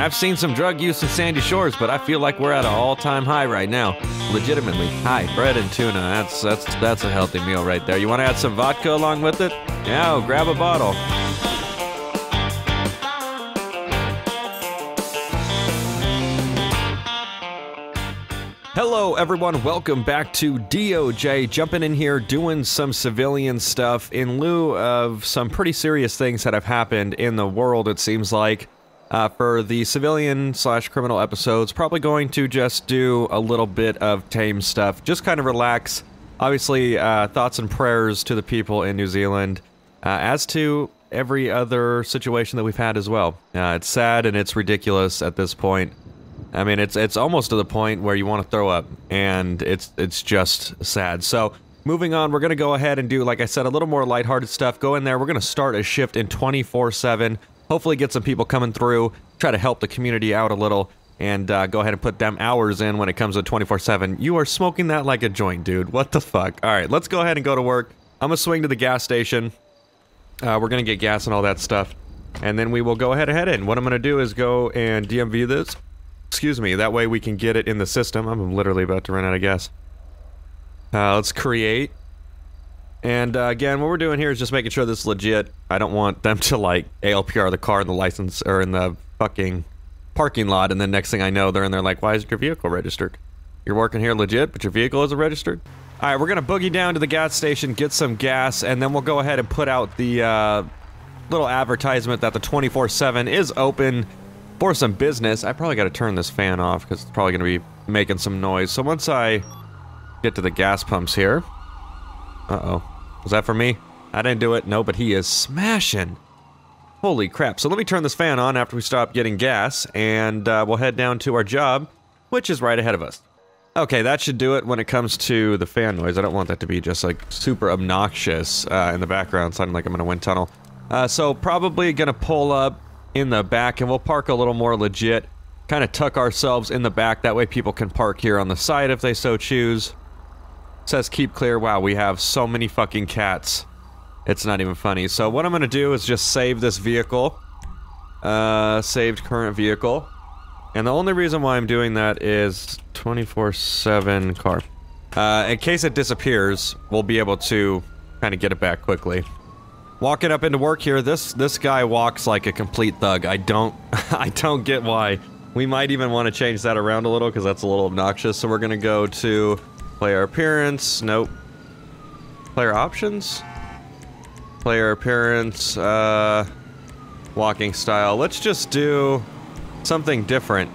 mean, I've seen some drug use in Sandy Shores, but I feel like we're at an all-time high right now. Legitimately high. Bread and tuna. That's that's that's a healthy meal right there. You want to add some vodka along with it? Yeah, oh, grab a bottle. Hello, everyone. Welcome back to DOJ. Jumping in here, doing some civilian stuff in lieu of some pretty serious things that have happened in the world, it seems like. Uh, for the civilian slash criminal episodes, probably going to just do a little bit of tame stuff. Just kind of relax. Obviously, uh, thoughts and prayers to the people in New Zealand, uh, as to every other situation that we've had as well. Uh, it's sad and it's ridiculous at this point. I mean, it's it's almost to the point where you want to throw up, and it's it's just sad. So, moving on, we're gonna go ahead and do, like I said, a little more lighthearted stuff. Go in there. We're gonna start a shift in 24/7. Hopefully, get some people coming through. Try to help the community out a little, and uh, go ahead and put them hours in when it comes to 24/7. You are smoking that like a joint, dude. What the fuck? All right, let's go ahead and go to work. I'm gonna swing to the gas station. Uh, we're gonna get gas and all that stuff, and then we will go ahead and head in. What I'm gonna do is go and DMV this. Excuse me, that way we can get it in the system. I'm literally about to run out of gas. Uh, let's create. And uh, again, what we're doing here is just making sure this is legit. I don't want them to like ALPR the car in the license or in the fucking parking lot, and then next thing I know, they're in there like, why isn't your vehicle registered? You're working here legit, but your vehicle isn't registered? All right, we're gonna boogie down to the gas station, get some gas, and then we'll go ahead and put out the uh, little advertisement that the 24/7 is open for some business. I probably got to turn this fan off because it's probably going to be making some noise. So once I get to the gas pumps here. Uh-oh. Was that for me? I didn't do it. No, but he is smashing. Holy crap. So let me turn this fan on after we stop getting gas, and uh, we'll head down to our job, which is right ahead of us. Okay, that should do it when it comes to the fan noise. I don't want that to be just, like, super obnoxious uh, in the background, sounding like I'm in a wind tunnel. Uh, so probably gonna pull up in the back and we'll park a little more legit. Kind of tuck ourselves in the back. That way people can park here on the side if they so choose. Says keep clear. Wow, we have so many fucking cats. It's not even funny. So what I'm to do is just save this vehicle. Uh, saved current vehicle. And the only reason why I'm doing that is 24-7 car. Uh, in case it disappears, we'll be able to kind of get it back quickly. Walking up into work here, this this guy walks like a complete thug. I don't I don't get why. We might even want to change that around a little because that's a little obnoxious. So we're gonna go to player appearance. Nope. Player options. Player appearance. Uh, walking style. Let's just do something different.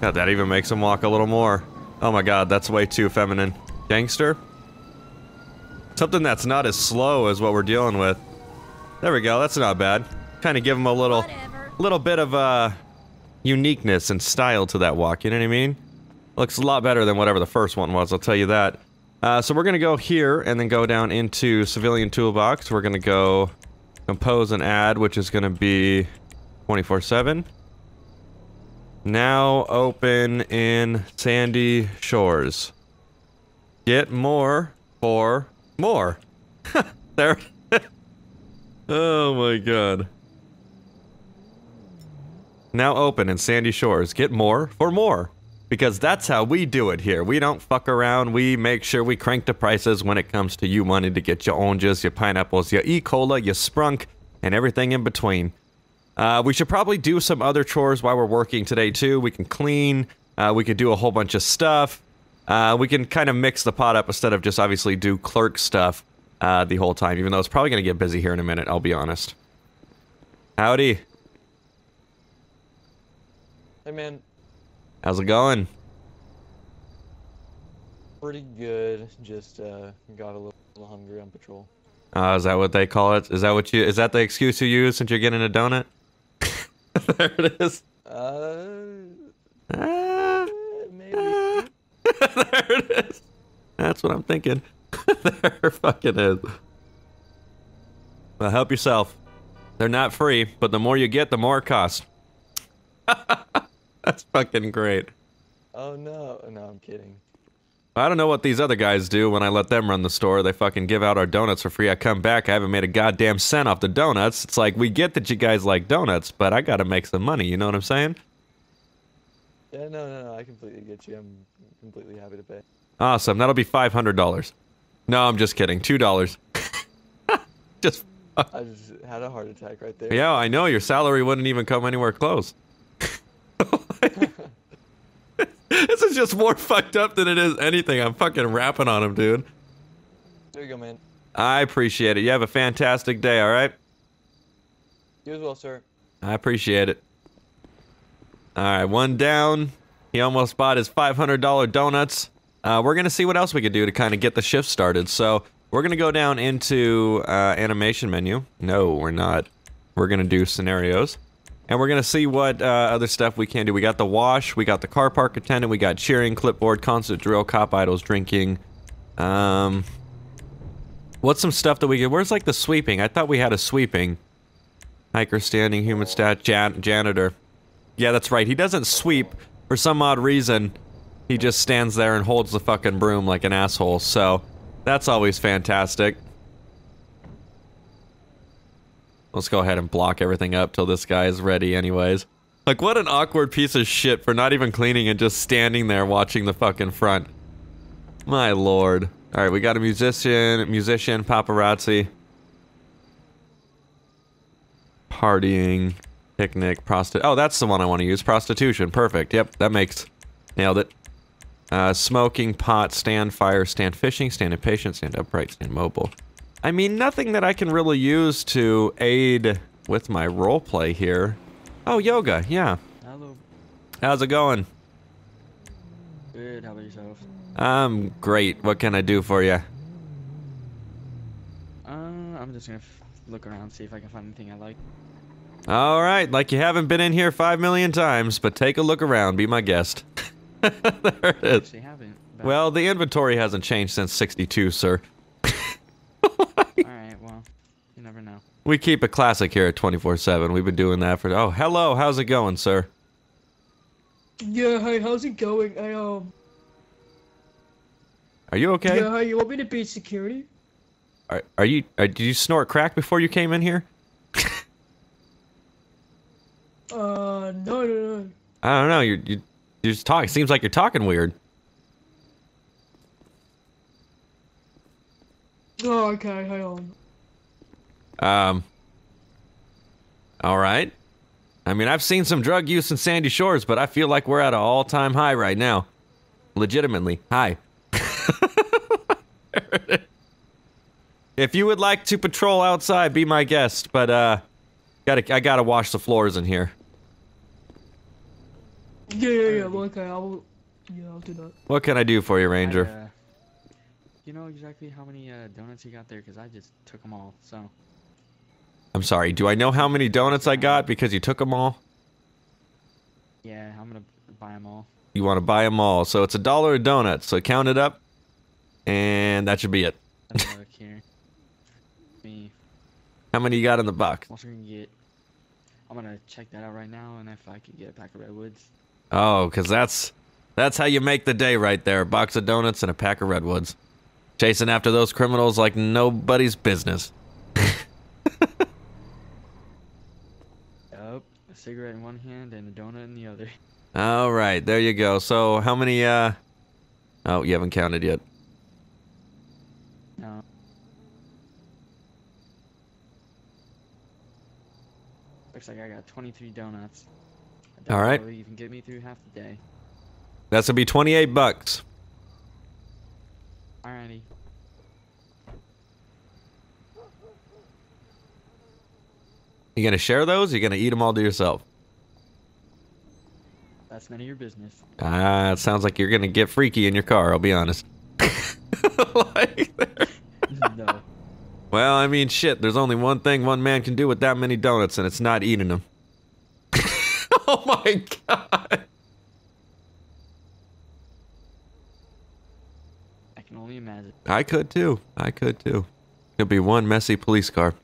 God, that even makes him walk a little more. Oh my god, that's way too feminine. Gangster? Something that's not as slow as what we're dealing with. There we go, that's not bad. Kind of give him a little, Whatever. little bit of, uh, uniqueness and style to that walk, you know what I mean? Looks a lot better than whatever the first one was, I'll tell you that. Uh, so we're gonna go here and then go down into civilian toolbox. We're gonna go compose an ad, which is gonna be 24-7. Now open in Sandy Shores. Get more for more. there. oh my god. Now open in Sandy Shores. Get more for more. Because that's how we do it here. We don't fuck around. We make sure we crank the prices when it comes to you wanting to get your oranges, your pineapples, your E. cola, your sprunk, and everything in between. Uh, we should probably do some other chores while we're working today too. We can clean. Uh, we could do a whole bunch of stuff. Uh, we can kind of mix the pot up instead of just obviously do clerk stuff uh, the whole time. Even though it's probably going to get busy here in a minute. I'll be honest. Howdy. Hey man, How's it going? pretty good. Just uh, got a little hungry on patrol. Uh, is that what they call it? Is that what you? Is that the excuse you use since you're getting a donut? there it is. Uh, Ah, maybe. ah. there it is. That's what I'm thinking. there fucking is. Well, help yourself. They're not free, but the more you get, the more it costs. That's fucking great. Oh no, no, I'm kidding. I don't know what these other guys do when I let them run the store. They fucking give out our donuts for free. I come back, I haven't made a goddamn cent off the donuts. It's like, we get that you guys like donuts, but I gotta make some money, you know what I'm saying? Yeah, no, no, no. I completely get you. I'm completely happy to pay. Awesome. That'll be $500. No, I'm just kidding. $2. just. I just had a heart attack right there. Yeah, I know. Your salary wouldn't even come anywhere close. This is just more fucked up than it is anything. I'm fucking rapping on him, dude. There you go, man. I appreciate it. You have a fantastic day, all right? You as well, sir. I appreciate it. All right, one down. He almost bought his $500 donuts. Uh, we're going to see what else we could do to kind of get the shift started. So we're going to go down into uh, animation menu. No, we're not. We're going to do scenarios. And we're to see what uh, other stuff we can do. We got the wash, we got the car park attendant, we got cheering, clipboard, concert drill, cop idols, drinking. Um, what's some stuff that we get? Where's like the sweeping? I thought we had a sweeping. Hiker standing, human stat, jan janitor. Yeah, that's right. He doesn't sweep for some odd reason. He just stands there and holds the fucking broom like an asshole. So that's always fantastic. Let's go ahead and block everything up till this guy is ready anyways. Like, what an awkward piece of shit for not even cleaning and just standing there watching the fucking front. My lord. Alright, we got a musician, musician, paparazzi. Partying, picnic, prostitute. Oh, that's the one I want to use. Prostitution. Perfect. Yep, that makes... Nailed it. Uh, smoking, pot, stand fire, stand fishing, stand impatient, stand upright, stand mobile. I mean, nothing that I can really use to aid with my roleplay here. Oh, yoga, yeah. Hello. How's it going? Good. How about yourself? I'm great. What can I do for you? Uh, I'm just gonna f- look around, see if I can find anything I like. All right, like you haven't been in here five million times, but take a look around. Be my guest. there it is. Well, the inventory hasn't changed since 62, sir. all right. Well, you never know. We keep it classic here at 24-7. We've been doing that for... Oh, hello. How's it going, sir? Yeah, hi. how's it going? I um, Are you okay? yeah, hey, you want me to be security? Are, are you... Are, did you snort crack before you came in here? Uh, no, no, no. I don't know. You're, you're, you're just talking. Seems like you're talking weird. Oh, okay, hang on. Um. All right. I mean, I've seen some drug use in Sandy Shores, but I feel like we're at an all-time high right now. Legitimately, high. if you would like to patrol outside, be my guest. But uh, gotta I gotta wash the floors in here. Yeah, yeah, yeah. Well, okay, I will. Yeah, I'll do that. What can I do for you, I, Ranger? uh, you know exactly how many uh, donuts you got there? Cause I just took them all. So I'm sorry. Do I know how many donuts I got because you took them all? yeah, I'm gonna buy them all. You want to buy them all, so it's a dollar a donut. So count it up, and that should be it. Look here. Me. How many you got in the box? What's gonna get? I'm gonna check that out right now, and if I could get a pack of redwoods. Oh, because that's that's how you make the day right there. A box of donuts and a pack of redwoods. Chasing after those criminals like nobody's business. Yup. A cigarette in one hand and a donut in the other. All right, there you go. So how many? uh Oh, you haven't counted yet. No. Looks like I got 23 donuts. All right. that'll even get me through half the day. That's gonna be twenty-eight bucks. Alrighty. You gonna share those? Or you gonna eat them all to yourself? That's none of your business. Ah, it sounds like you're gonna get freaky in your car. I'll be honest. like, no. well, I mean, shit. There's only one thing one man can do with that many donuts, and it's not eating them. oh my god. I can only imagine. I could too. I could too. Could be one messy police car.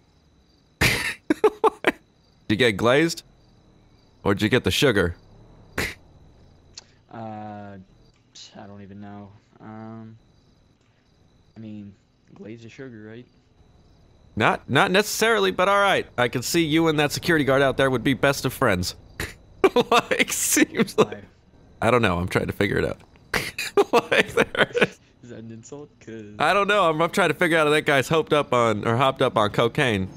Did you get glazed? Or did you get the sugar? Uh, I don't even know. Um, I mean, glaze of sugar, right? Not not necessarily, but all right. I can see you and that security guard out there would be best of friends. like seems like I don't know. I'm trying to figure it out. like there. Is that an insult? Cause I don't know. I'm, I'm trying to figure out if that guy's hoped up on or hopped up on cocaine.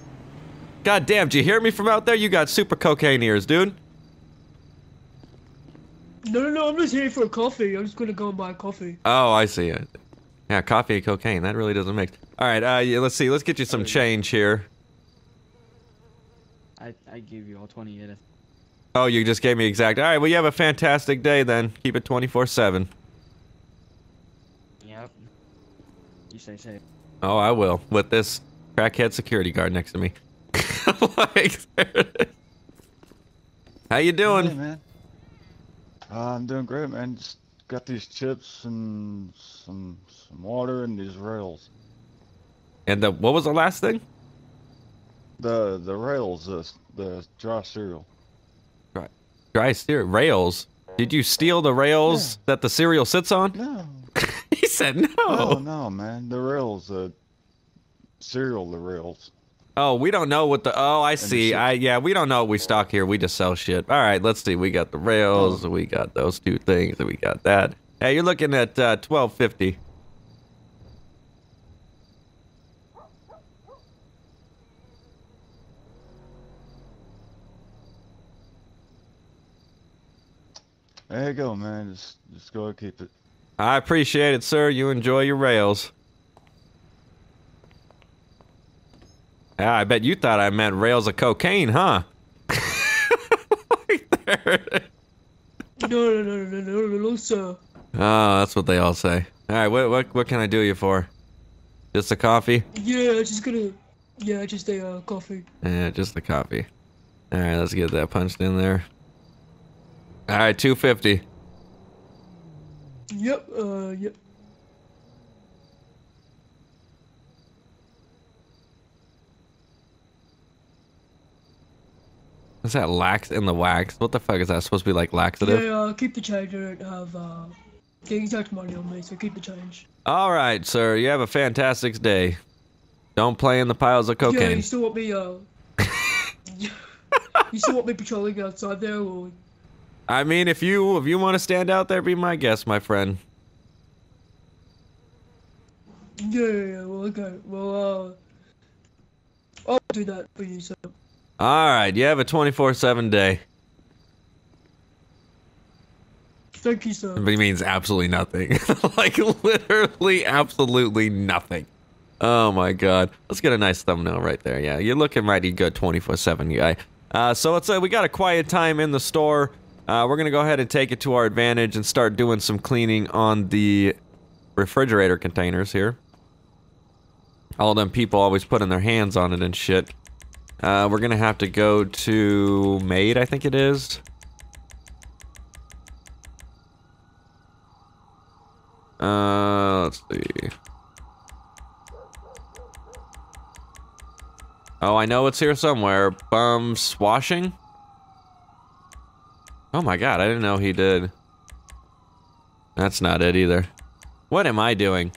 God damn, do you hear me from out there? You got super cocaine ears, dude. No, no, no, I'm just here for a coffee. I'm just gonna go and buy a coffee. Oh, I see it. Yeah, coffee and cocaine. That really doesn't mix. All right, uh, yeah, let's see. Let's get you some change here. I I gave you all twenty eight. Oh, you just gave me exact. All right, well, you have a fantastic day then. Keep it 24 7. Yep. You say say. Oh, I will. With this crackhead security guard next to me. like, there it is. How you Hey, doing? man. Uh, I'm doing great, man. Just got these chips and some some water and these rails. And the, what was the last thing? The the rails, the the dry cereal. Dry dry cereal. Rails. Did you steal the rails that the cereal sits on? No, he said no. no, no, man. The rails, the cereal, the rails. Oh, we don't know what the. Oh, I see. I yeah, we don't know what we stock here. We just sell shit. All right, let's see. We got the rails. We got those two things. And we got that. Hey, you're looking at uh, twelve fifty. There you go, man. Just just go and keep it. I appreciate it, sir. You enjoy your rails. Yeah, I bet you thought I meant rails of cocaine, huh? There. No, no, no, no, no, no, no, sir. oh, that's what they all say. All right, what what what can I do you for? Just a coffee? Yeah, just gonna. Yeah, just a uh, coffee. Yeah, just the coffee. All right, let's get that punched in there. All right, two fifty. Yep, uh, yep. Is that lax in the wax? What the fuck is that supposed to be like laxative? Yeah, uh, keep the change. I don't have, uh, the exact money on me, so keep the change. All right, sir. You have a fantastic day. Don't play in the piles of cocaine. Yeah, you still want me, uh. you still want me patrolling outside there, or. I mean, if you if you want to stand out there, be my guest, my friend. Yeah, yeah, yeah, well, okay. Well, uh. I'll do that for you, sir. All right, you have a 24/7 day. Thank you, sir. But he means absolutely nothing. like literally absolutely nothing. Oh my god. Let's get a nice thumbnail right there. Yeah, you're looking mighty good 24/7 guy. Uh, so let's say we got a quiet time in the store. Uh, we're gonna go ahead and take it to our advantage and start doing some cleaning on the refrigerator containers here. All them people always putting their hands on it and shit. Uh, we're gonna have to go to maid, I think it is. Uh, let's see. Oh, I know it's here somewhere. Bum swashing? Oh my god, I didn't know he did. That's not it either. What am I doing?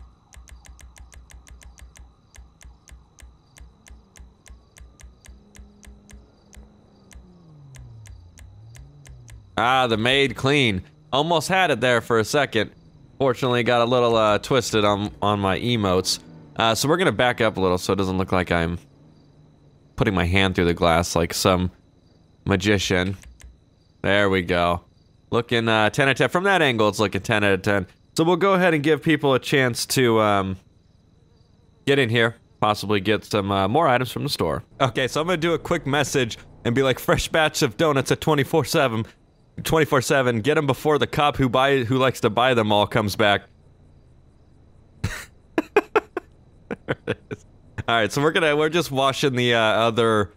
Ah, the maid clean. Almost had it there for a second. Fortunately, got a little uh, twisted on on my emotes. Uh, so we're gonna back up a little so it doesn't look like I'm putting my hand through the glass like some magician. There we go. Looking uh, 10 out of 10. From that angle, it's looking 10 out of 10. So we'll go ahead and give people a chance to um, get in here, possibly get some uh, more items from the store. Okay, so I'm gonna do a quick message and be like, fresh batch of donuts at 24 7. 24 7. Get them before the cop who buy who likes to buy them all comes back. All right, so we're gonna we're just washing the uh, other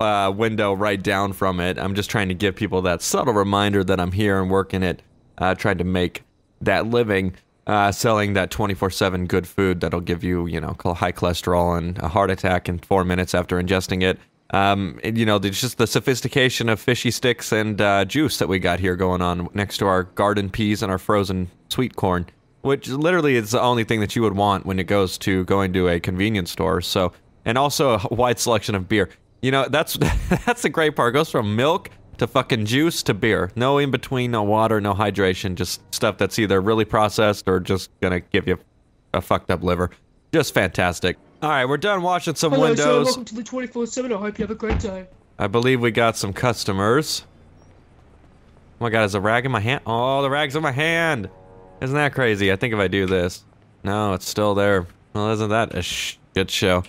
uh, window right down from it. I'm just trying to give people that subtle reminder that I'm here and working it, uh, trying to make that living, uh, selling that 24/7 good food that'll give you you know high cholesterol and a heart attack in four minutes after ingesting it. Um, you know, it's just the sophistication of fishy sticks and uh, juice that we got here going on next to our garden peas and our frozen sweet corn. which literally is the only thing that you would want when it goes to going to a convenience store. So, and also a wide selection of beer. You know, that's that's the great part. It goes from milk to fucking juice to beer. No in between, no water, no hydration. Just stuff that's either really processed or just gonna give you a fucked up liver. Just fantastic. All right, we're done watching some Hello, sir. windows. Welcome to the 24/7. I hope you have a great day. I believe we got some customers. Oh my god, is a rag in my hand? Oh, the rag's in my hand. Isn't that crazy? I think if I do this. No, it's still there. Well, isn't that a shit show?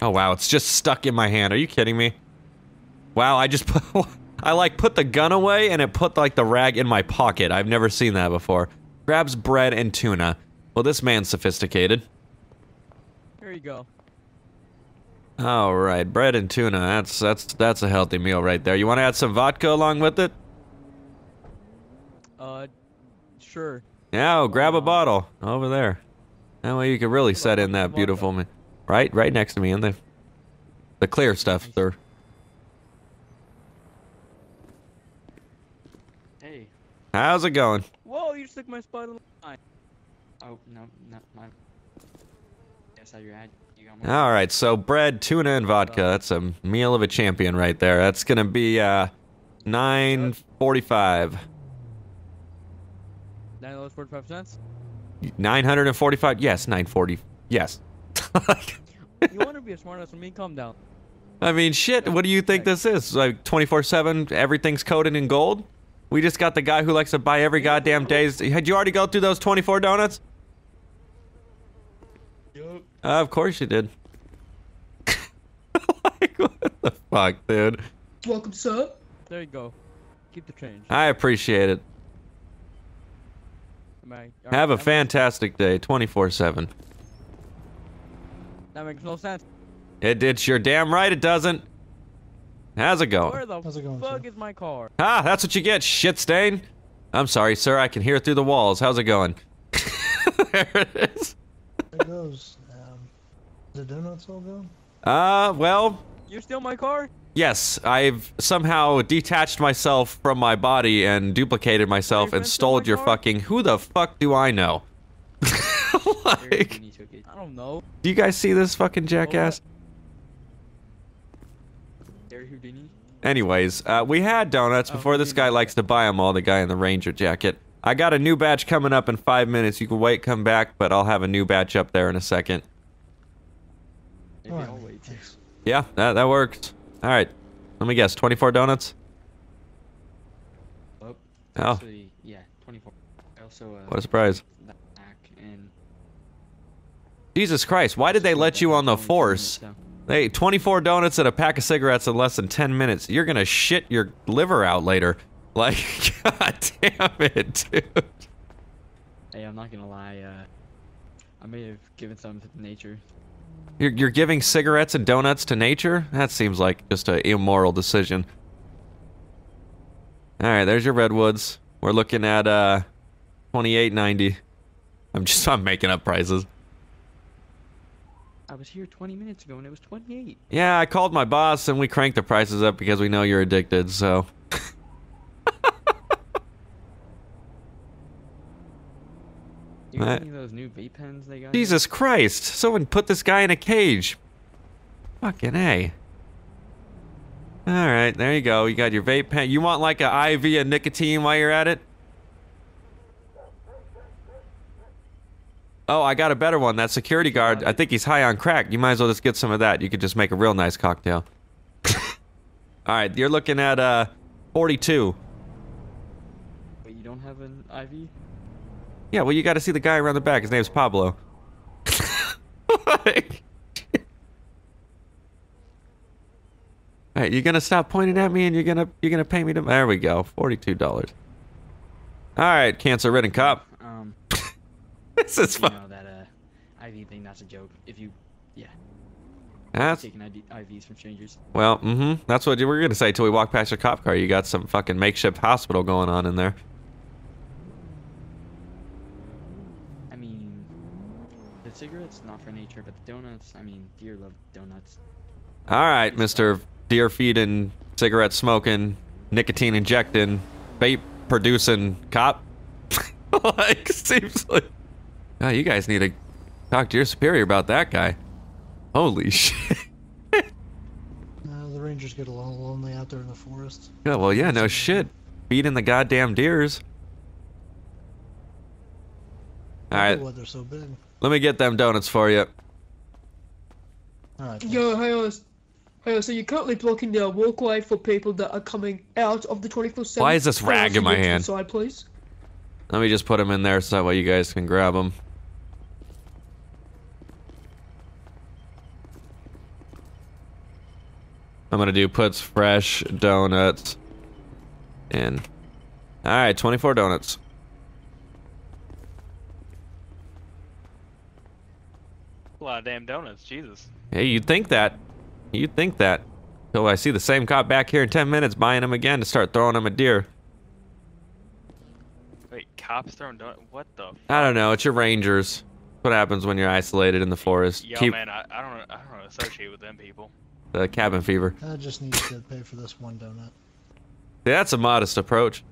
Oh wow, it's just stuck in my hand. Are you kidding me? Wow, I just put, I like put the gun away and it put like the rag in my pocket. I've never seen that before. Grabs bread and tuna. Well, this man's sophisticated. Here you go. All right, bread and tuna. That's that's that's a healthy meal right there. You want to add some vodka along with it? Uh, sure. Yeah, oh, grab a bottle over there. That way you can really set in that beautiful, me- right, right next to me in the the clear stuff, sir. Hey. How's it going? Whoa, you just took my spot. Oh no, not my. Yes, I your ad. You got more. All right, so bread, tuna, and vodka. That's a meal of a champion right there. That's gonna be uh, nine forty-five. Nine dollars forty-five cents. Nine hundred and forty-five. Yes, nine forty. Yes. You want to be a smart ass with me? Calm down. I mean, shit. What do you think this is? Like 24/7, everything's coated in gold? We just got the guy who likes to buy every goddamn day's. Had you already go through those 24 donuts? Yup. Uh, of course you did. like, what the fuck, dude? Welcome, sir. There you go. Keep the change. I appreciate it. Am I- Have a am fantastic day, 24/7. That makes no sense. It, it's your damn right it doesn't. How's it going? Where going? the How's it going, fuck sir? is my car? Ah, that's what you get, shit stain. I'm sorry, sir. I can hear it through the walls. How's it going? there it is. There it goes. The donuts all gone? Uh, well, You steal my car? Yes, I've somehow detached myself from my body and duplicated myself and stole your car? fucking. Who the fuck do I know? Like, Houdini took it. I don't know. do you guys see this fucking jackass? Very Houdini. Anyways, uh, we had donuts Oh, before this guy likes to buy them all. The guy in the ranger jacket. I got a new batch coming up in five minutes. You can wait, come back, but I'll have a new batch up there in a second. Maybe Alright, I'll wait. thanks. Yeah, that that works. All right, let me guess. Twenty-four donuts. Oh. Oh. Actually, yeah, 24. Also. Uh, What a surprise! that back and. Jesus Christ! Why did they let you on the force? Hey, 24 donuts and a pack of cigarettes in less than 10 minutes. You're gonna shit your liver out later. Like, god damn it, dude. Hey, I'm not gonna lie. Uh, I may have given some to nature. You're, you're giving cigarettes and donuts to nature? That seems like just an immoral decision. Alright, there's your redwoods. We're looking at, uh, 28.90. I'm just, I'm making up prices. I was here 20 minutes ago and it was 28. Yeah, I called my boss and we cranked the prices up because we know you're addicted, so. You got Right. any of those new vape pens they got? Jesus Christ! Someone put this guy in a cage. Fucking A. Alright, there you go. You got your vape pen. You want like an IV of nicotine while you're at it? Oh, I got a better one. That security guard, I think he's high on crack. You might as well just get some of that. You could just make a real nice cocktail. Alright, you're looking at uh 42. But you don't have an IV? Yeah, well, you got to see the guy around the back. His name's Pablo. like, all right, you're gonna stop pointing at me, and you're gonna you're gonna pay me to. There we go, forty-two dollars. All right, cancer-ridden cop. Um, This is you fun. know that uh, IV thing, that's a joke. If you, yeah, That's taking IVs from strangers. well, mm-hmm. That's what you were gonna say till we walk past your cop car. You got some fucking makeshift hospital going on in there. I mean, the cigarettes, not for nature, but the donuts, I mean, deer love donuts. All right, Mister Deer feeding, cigarette smoking, nicotine injecting, vape producing cop. like, seems like. Oh, you guys need to talk to your superior about that guy. Holy shit. Uh, the rangers get a little lonely out there in the forest. Yeah, well, yeah, no shit. Feeding the goddamn deers. All right. I right, why they're so big. Let me get them donuts for you. All right. Yo, hey, hey, so you're currently blocking the walkway for people that are coming out of the 24/7. Why is this rag in my hand? to the Side, please. Let me just put them in there so that way you guys can grab them. I'm gonna do puts fresh donuts in. All right, 24 donuts. A lot of damn donuts, Jesus. Hey, you'd think that. You'd think that. Till I see the same cop back here in 10 minutes buying them again to start throwing them at deer. Wait, cops throwing donuts? What the? F- I don't know. It's your rangers. What happens when you're isolated in the forest? Yo, Keep man, I, I don't, I don't associate with them people. the cabin fever. I just need to pay for this one donut. That's a modest approach.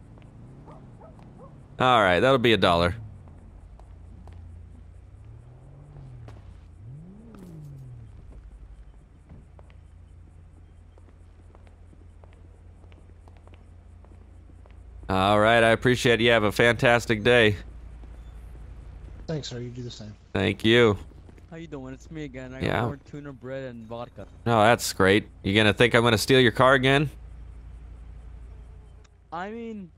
All right, that'll be a dollar. All right, I appreciate it. You have a fantastic day. Thanks, sir. You do the same. Thank you. How you doing? It's me again. I Yeah. got more tuna bread and vodka. No, that's great. You gonna think I'm gonna steal your car again? I mean,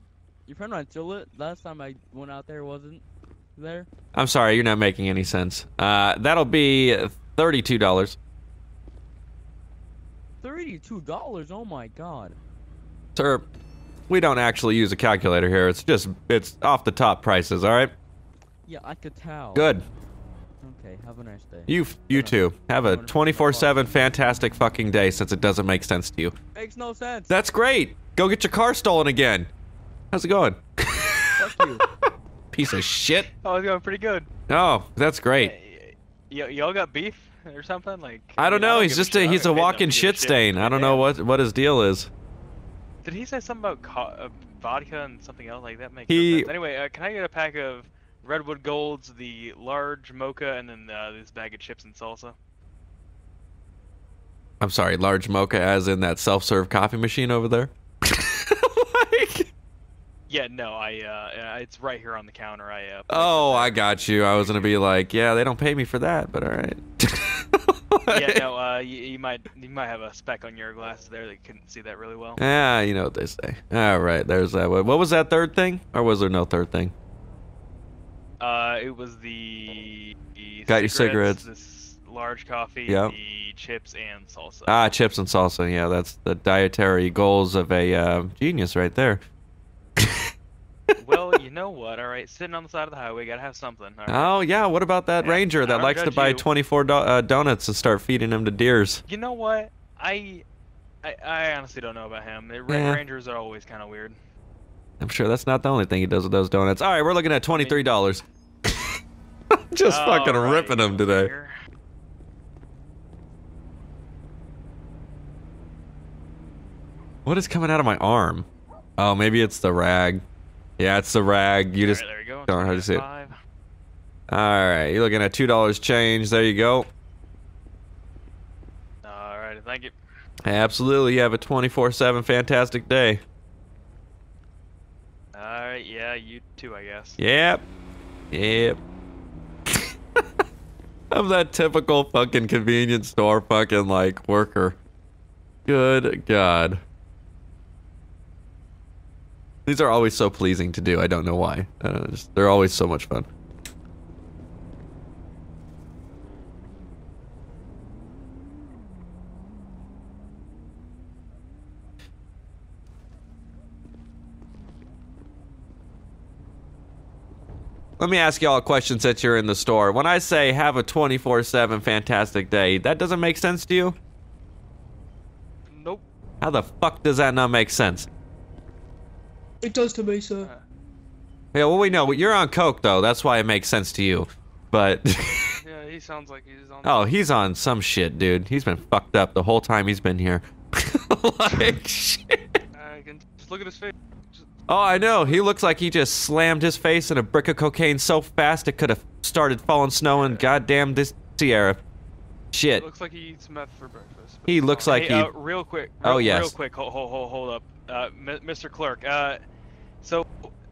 your friend might steal it. Last time I went out there, wasn't there? I'm sorry, you're not making any sense. Uh, that'll be thirty-two dollars. Thirty-two dollars. Oh my god. Sir, we don't actually use a calculator here. It's just it's off the top prices. All right. Yeah, I could tell. Good. Okay. Have a nice day. You you too have a 24/7 fantastic fucking day. Since it doesn't make sense to you. Makes no sense. That's great. Go get your car stolen again. How's it going? Fuck you. Piece of shit. Oh, it's going pretty good. Oh, that's great. Y- y- y'all got beef or something? Like I don't mean, know. don't He's give a just shit. a I'm he's a gonna pay them walking to give shit stain. I don't know what what his deal is. Did he say something about co- uh, vodka and something else like that? Makes He- no sense. Anyway, uh, can I get a pack of Redwood Golds, the large mocha, and then uh, this bag of chips and salsa? I'm sorry, large mocha, as in that self-serve coffee machine over there. like, Yeah, no, I uh, uh, it's right here on the counter. I uh, oh. I got you. I was gonna be like, yeah, they don't pay me for that, but all right. yeah, no, uh, you, you might you might have a speck on your glasses there that you couldn't see that really well. Yeah, you know what they say. All right, there's that. What what was that third thing, or was there no third thing? Uh, it was the, the Got your cigarettes. this large coffee, Yep. the chips, and salsa. Ah, chips and salsa. Yeah, that's the dietary goals of a uh, genius right there. Well, you know what? All right, sitting on the side of the highway, gotta have something. All right. Oh yeah, what about that Yeah, ranger that likes to buy you. 24 do- uh, donuts and start feeding them to deers? You know what? I, I, I honestly don't know about him. The Yeah. Rangers are always kind of weird. I'm sure that's not the only thing he does with those donuts. All right, we're looking at twenty-three dollars. Just fucking right, ripping them today. What is coming out of my arm? Oh, maybe it's the rag. Yeah, it's the rag. You All just right, you don't know how to see it. all right. You're looking at two dollars change. There you go. All right, thank you. Absolutely, you have a 24/7 fantastic day. All right, yeah, you too, I guess. Yep. Yep. I'm that typical fucking convenience store fucking like worker. Good God. These are always so pleasing to do. I don't know why. Uh, just, they're always so much fun. Let me ask y'all a question since you're in the store. When I say have a 24 7 fantastic day, that doesn't make sense to you? Nope. How the fuck does that not make sense? It does to me, sir. Yeah, well, we know. You're on Coke, though. That's why it makes sense to you. But, Yeah, he sounds like he's on. oh, he's on some shit, dude. He's been fucked up the whole time he's been here. like, shit. I can just look at his face. Just Oh, I know. He looks like he just slammed his face in a brick of cocaine so fast it could have started falling snow in goddamn this Sierra. Shit. It looks like he eats meth for breakfast. He looks like hey, he- Uh, real quick. Oh, yes. Real quick. Hold, hold, hold, hold up. Uh, Mr. Clerk. Uh, so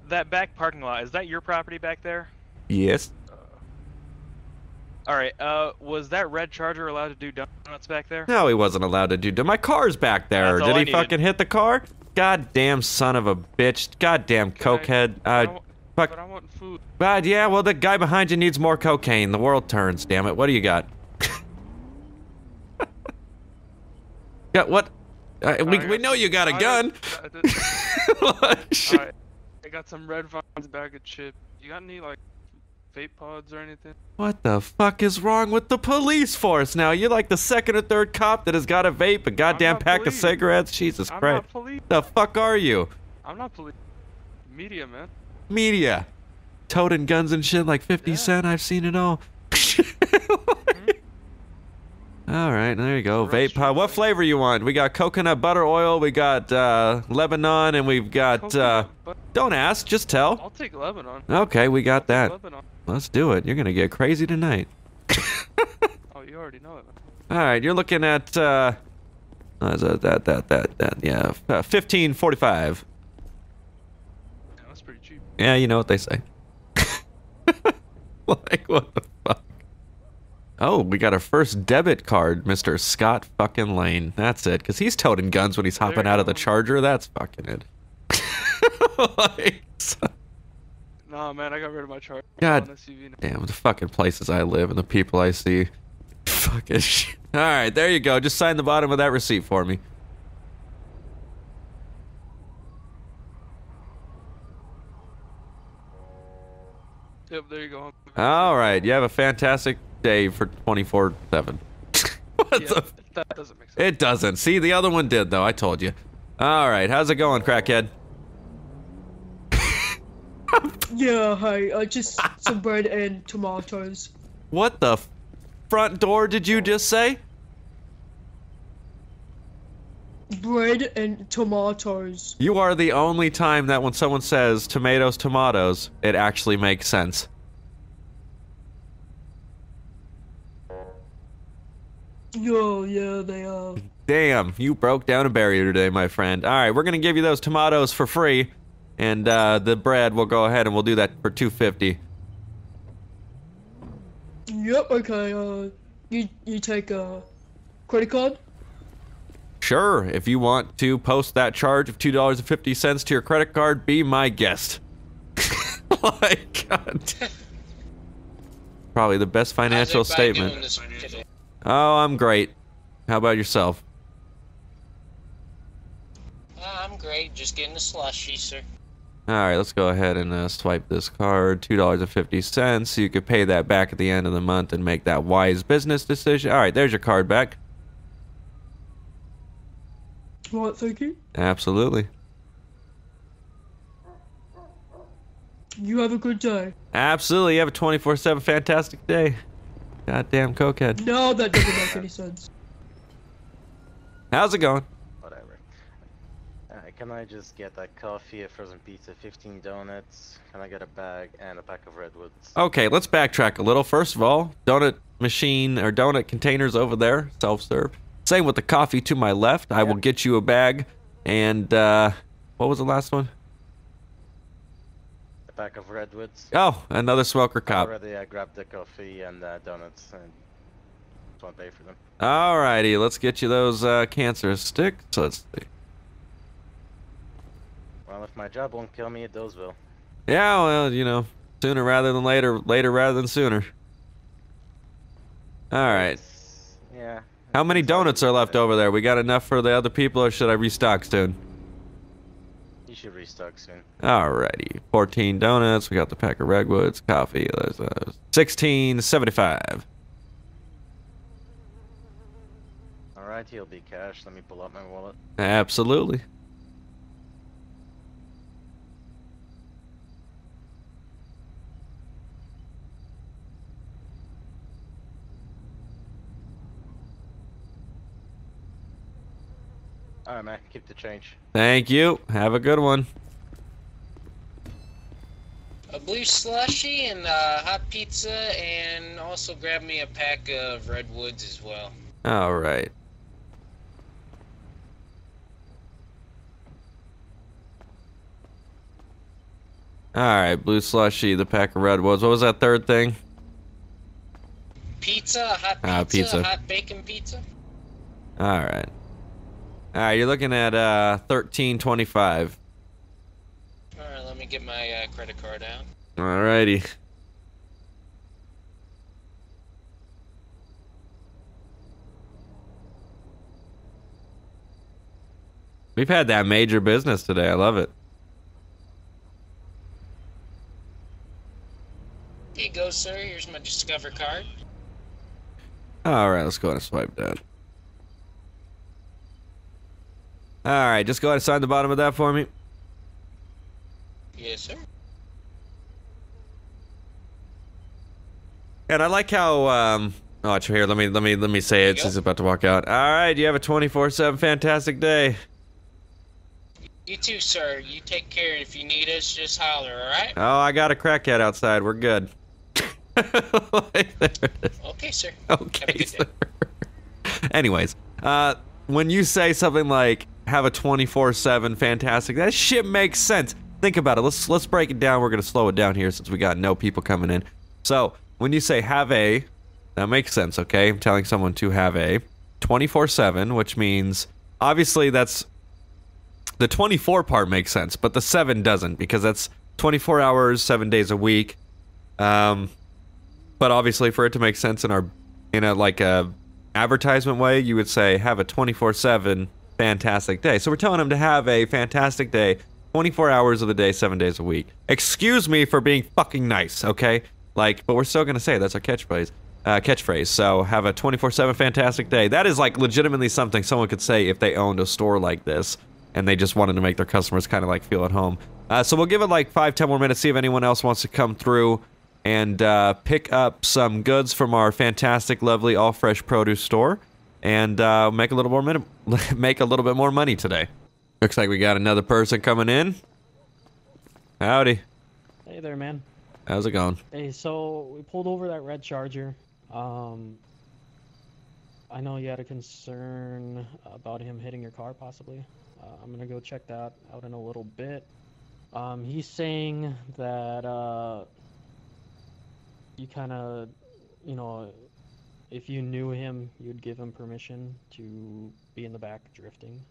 that back parking lot is that your property back there? Yes. All right. Uh, was that red Charger allowed to do donuts back there? No, he wasn't allowed to do. My car's back there. Did I he needed. fucking hit the car? Goddamn son of a bitch. Goddamn cokehead. but I Uh, fuck. But I want food. But yeah, well, the guy behind you needs more cocaine. The world turns, damn it. What do you got? got what? Uh, we, we know you got a I gun. Did- Shit. I got some red vines bag of chip. You got any like vape pods or anything? What the fuck is wrong with the police force now? You're like the second or third cop that has got a vape, a goddamn pack of cigarettes. Jesus I'm Christ. not police. The fuck are you? I'm not police. Media man. Media. Toting guns and shit like 50 Yeah. Cent. I've seen it all. all right, there you go. Vape pod. What flavor you want? We got coconut butter oil. We got uh, Lebanon, and we've got. Uh, don't ask, just tell. I'll take Lebanon. Okay, we got that. Lebanon. Let's do it. You're gonna get crazy tonight. Oh, you already know it. All right, you're looking at uh, uh, that that that that that yeah, uh, fifteen forty-five. Yeah, that's pretty cheap. Yeah, you know what they say. like what? Oh, we got our first debit card, Mr. Scott fucking Lane. That's it, because he's toting guns when he's hopping out of the. Charger. That's fucking it. like, Nah, man, I got rid of my charger. God I'm on now. damn, the fucking places I live and the people I see. Fucking shit. All right, there you go. Just sign the bottom of that receipt for me. Yep, there you go. All right, you have a fantastic day for 24 7. what Yeah, the? that doesn't make sense. It doesn't. See, the other one did, though. I told you. All right, how's it going, crackhead? Yeah, hi. Uh, just some bread and tomatoes. What the f- front door did you just say? Bread and tomatoes. You are the only time that when someone says tomatoes, tomatoes, it actually makes sense. Yo, yeah, they are. Damn, you broke down a barrier today, my friend. All right, we're gonna give you those tomatoes for free, and uh, the bread. We'll go ahead and we'll do that for 250. Yep. Okay. Uh, you you take a credit card. Sure, if you want to post that charge of two dollars and fifty cents to your credit card, be my guest. like, God. Probably the best financial statement. Oh, I'm great. How about yourself? Uh, I'm great, just getting a slushy, sir. All right, let's go ahead and uh, swipe this card. Two dollars and fifty cents. You could pay that back at the end of the month and make that wise business decision. All right, there's your card back. Right. Thank you. Absolutely. You have a good day. Absolutely. You have a 24/7 fantastic day. Goddamn cokehead. No, that doesn't make any sense. How's it going? Whatever. Uh, can I just get a coffee, a frozen pizza, 15 donuts? Can I get a bag and a pack of redwoods? Okay, let's backtrack a little. First of all, donut machine or donut containers over there, self-serve. Same with the coffee to my left. I will get you a bag. And uh, what was the last one? Pack of redwoods. Oh, another smoker I cop. already uh, grabbed the coffee and uh, donuts and just want to pay for them. Alrighty, let's get you those uh, cancer sticks. Let's see. Well, if my job won't kill me, those will. Yeah, well, you know, sooner rather than later, later rather than sooner. All right. It's- Yeah. How many donuts are left over there? We got enough for the other people, or should I restock soon? Should restock soon. Alrighty, 14 donuts. We got the pack of redwoods, coffee. There's uh, 16.75. Alright, he'll be cash. Let me pull out my wallet. Absolutely. Alright, man. Keep the change. Thank you. Have a good one. A blue slushy and uh, hot pizza, and also grab me a pack of redwoods as well. All right. All right, blue slushy, the pack of redwoods. What was that third thing? Pizza, a hot pizza, Ah, pizza. a hot bacon pizza. All right. All right, you're looking at uh 1325. All right, let me get my uh, credit card out. All righty. We've had that major business today. I love it. Here you go, sir. Here's my Discover card. All right, let's go ahead and swipe down. All right, just go ahead and sign the bottom of that for me. Yes, sir. And I like how um oh here, let me let me let me say it. She's about to walk out. Alright, you have a twenty four seven fantastic day. You too, sir. You take care. If you need us, just holler, all right? Oh, I got a crackhead outside. We're good. Okay, sir. Okay. sir. Anyways, uh when you say something like have a 24/7 fantastic, that shit makes sense. Think about it. Let's let's break it down. We're going to slow it down here since we got no people coming in. So, when you say have a that makes sense, okay? I'm telling someone to have a 24/7, which means obviously that's the 24 part makes sense, but the 7 doesn't because that's 24 hours, 7 days a week. Um but obviously for it to make sense in our in a like a advertisement way, you would say have a 24/7 fantastic day. So we're telling them to have a fantastic day, 24 hours of the day, 7 days a week. Excuse me for being fucking nice, okay? Like, but we're still to say that's our catchphrase. Uh, catchphrase. So have a 24/7 fantastic day. That is like legitimately something someone could say if they owned a store like this and they just wanted to make their customers kind of like feel at home. Uh, so we'll give it like five, ten more minutes, see if anyone else wants to come through and uh, pick up some goods from our fantastic, lovely, all fresh produce store, and uh, make a little more make a little bit more money today. Looks like we got another person coming in. Howdy, Hey there, man. how's it going? Hey, so we pulled over that red Charger. Um, I know you had a concern about him hitting your car, possibly. Uh, I'm gonna go check that out in a little bit. Um, he's saying that uh, you kind of, you know, if you knew him, you'd give him permission to be in the back drifting.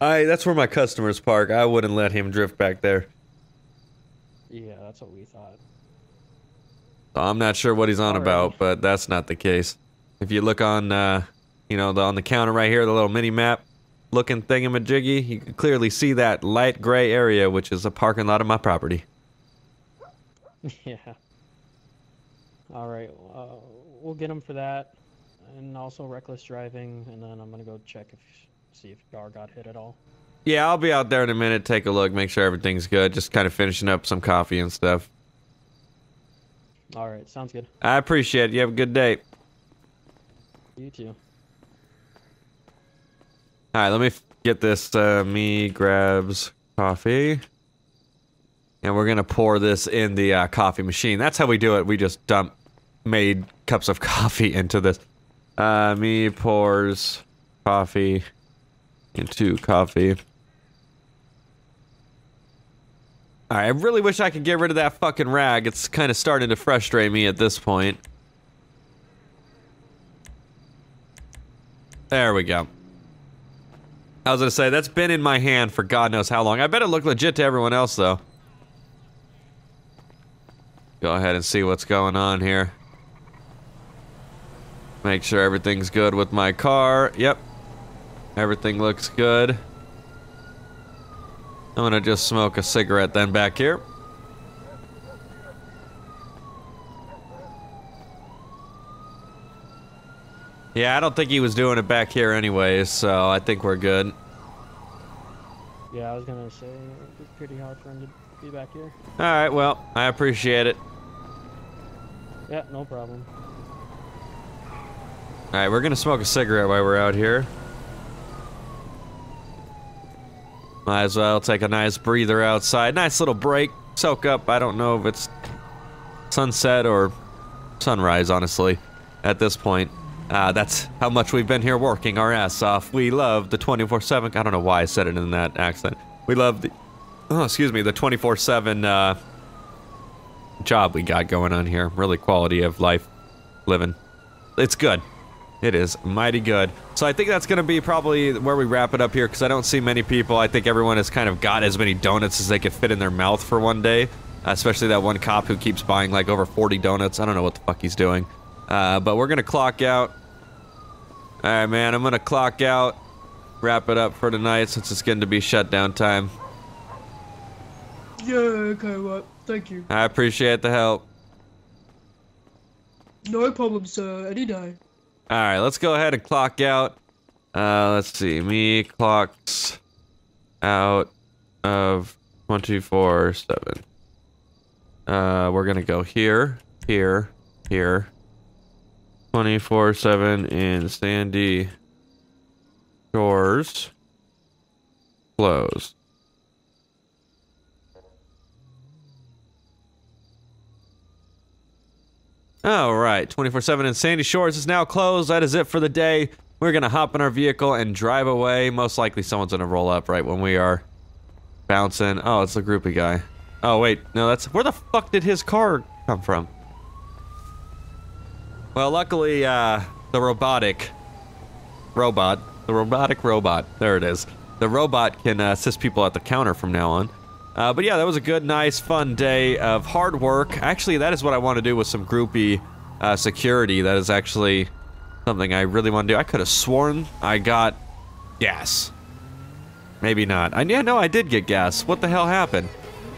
I that's where my customers park. I wouldn't let him drift back there. Yeah, that's what we thought. So I'm not sure what he's on Alrighty. about, but that's not the case. If you look on, uh, you know, the, on the counter right here, the little mini map looking thingamajiggy, you can clearly see that light gray area, which is a parking lot of my property. yeah. All right. Uh, we'll get him for that, and also reckless driving, and then I'm gonna go check if see if car got hit at all. Yeah, I'll be out there in a minute, take a look, make sure everything's good. Just kind of finishing up some coffee and stuff. All right. Sounds good. I appreciate it. You have a good day. You too. All right, let me get this. Uh, me grabs coffee. And we're going to pour this in the uh, coffee machine. That's how we do it. We just dump made cups of coffee into this. Uh, me pours coffee into coffee. All right, I really wish I could get rid of that fucking rag. It's kind of starting to frustrate me at this point. There we go. I was gonna say that's been in my hand for God knows how long. I bet it looked legit to everyone else though. Go ahead and see what's going on here. Make sure everything's good with my car. Yep. Everything looks good. I'm gonna just smoke a cigarette then back here. Yeah, I don't think he was doing it back here anyways, so I think we're good. Yeah, I was gonna say be pretty hard for him to be back here. All right, well, I appreciate it. Yeah, no problem. All right, we're gonna smoke a cigarette while we're out here. Might as well take a nice breather outside. Nice little break. Soak up. I don't know if it's sunset or sunrise, honestly, at this point. Uh, that's how much we've been here working our ass off. We love the 24/7. I don't know why I said it in that accent. We love the, oh, excuse me, the 24/7 uh, job we got going on here. Really quality of life living. It's good. It is mighty good. So I think that's going to be probably where we wrap it up here because I don't see many people. I think everyone has kind of got as many donuts as they could fit in their mouth for one day. Especially that one cop who keeps buying like over 40 donuts. I don't know what the fuck he's doing. Uh, but we're going to clock out. All right, man. I'm going to clock out. Wrap it up for tonight since it's getting to be shutdown time. Yeah, okay, well, thank you. I appreciate the help. No problem, sir. Any day. All right, let's go ahead and clock out. Uh, let's see. Me clocks out of 24/7. Uh, we're gonna go here, here, here. 24/7 in Sandy Shores. Closed. All right, 24/7 in Sandy Shores is now closed. That is it for the day. We're gonna hop in our vehicle and drive away. Most likely, someone's gonna roll up right when we are bouncing. Oh, it's the groupie guy. Oh wait, no, that's where the fuck did his car come from? Well, luckily, uh, the robotic robot, the robotic robot, there it is. The robot can uh, assist people at the counter from now on. Uh, but yeah, that was a good, nice, fun day of hard work. Actually, that is what I want to do with some groupie uh, security. That is actually something I really want to do. I could have sworn I got gas. Maybe not. I yeah, no, I did get gas. What the hell happened?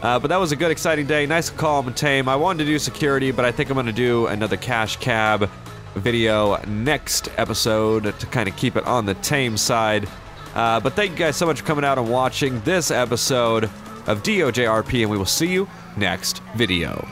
Uh, but that was a good, exciting day. Nice, calm, and tame. I wanted to do security, but I think I'm going to do another cash cab video next episode to kind of keep it on the tame side. Uh, but thank you guys so much for coming out and watching this episode of DOJRP, and we will see you next video.